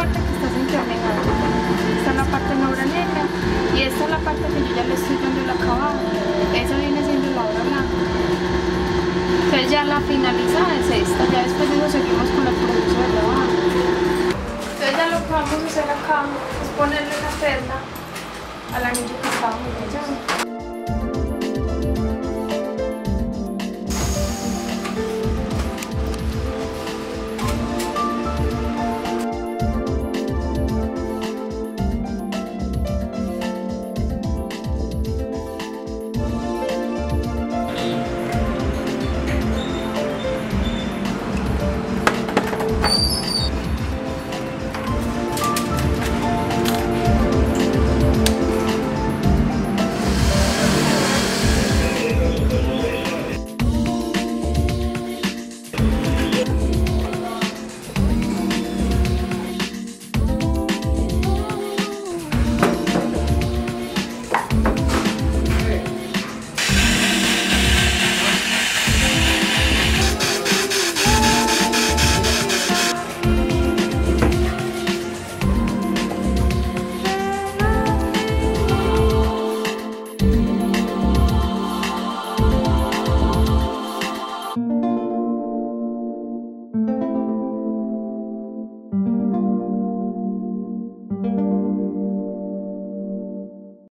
esta es la parte que está incrementada. Esta es la parte en obra negra y esta es la parte que yo ya le estoy dando el acabado. Esa viene siendo la obra blanca. Entonces ya la finalizada es esta, ya después nos seguimos con el proceso de lavado. Entonces ya lo que vamos a hacer acá es ponerle una perla al anillo que estábamos leyendo.